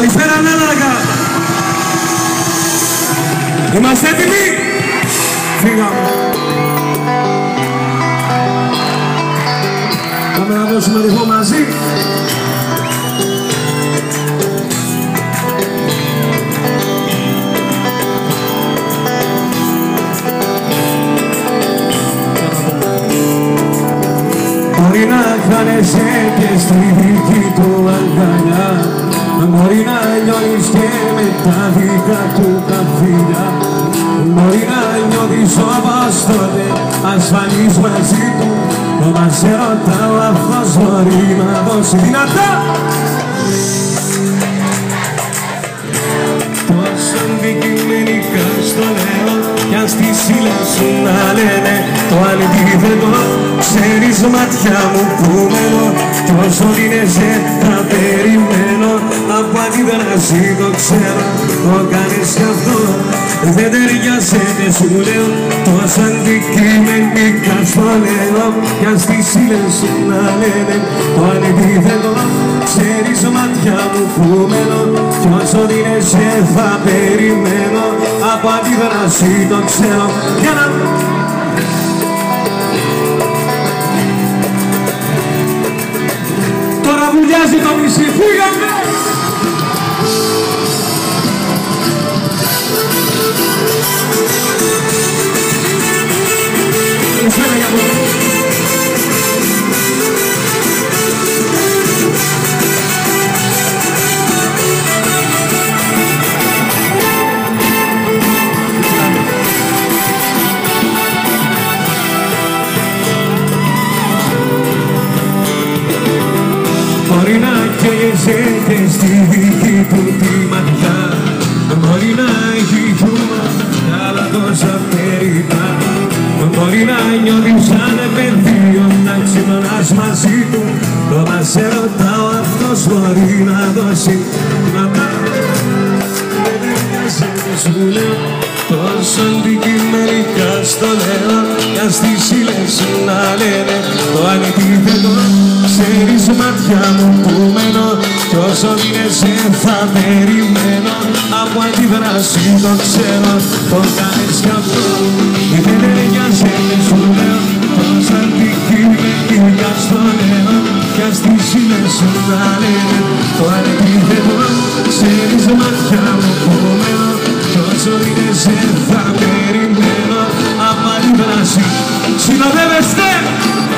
Καληφέραν ναι, άλλα ναι, τα ναι, καράτα. Είμαστε έτοιμοι; Φύγαμε. Πάμε να δώσουμε λίγο μαζί. Μπορεί να χάνεσαι και στη δική του αγκαλιά Μπορεί να νιώθεις και με τα δικά του τα φίλια Μπορεί να νιώθεις όπως τότε ασφαλής μαζί του. Το μας έρωτα αυτός μπορεί να δώσει δυνατά. Τόσο αντικειμενικά στο λέω κι αν στη σύλλα σου να λένε το αντίθετο Ξέρεις μάτια μου που μένω κι όσο δίνεσαι θα περιμένω Από αντίδραση το ξέρω. Το κάνεις κι αυτό. Δεν ταιριάζεται σου λέω. Τόσο αντικειμενικά στο λέω. Κι αν στη σύλλα σου να λένε. Το αντίθετο Ξέρεις μάτια μου που μένω. Κι όσο δίνεσαι θα περιμένω. Από αντίδραση το ξέρω. Για να Τώρα βουλιάζει το μισή, φύγαμε! Καίγεσαι και στη δική του τη ματιά Μπορεί να έχει χιούμορ, αλλά τόσα περίπα Μπορεί να νιώθεις σαν παιδείο να ξυπνάς μαζί του Το μας σε ρωτάω αυτός μπορεί να δώσει ματά σου λέω τόσο αντικειμενικά στο λέω κι αν στις ύλες σου να λένε το αντίθετο ξέρεις μάτια μου που μένω κι όσο δίνεσαι θα περιμένω από αντίδραση το ξέρω το κάνεις κι αυτό δεν ταιριάζεται σου λέω τόσο αντικειμενικά στο λέω κι αν στις ύλες σου να λένε. Το αντίθετο ξέρεις μάτια μου που μένω κι όσο δίνεσαι θα περιμένω από αντίδραση. Συνοδεύεστε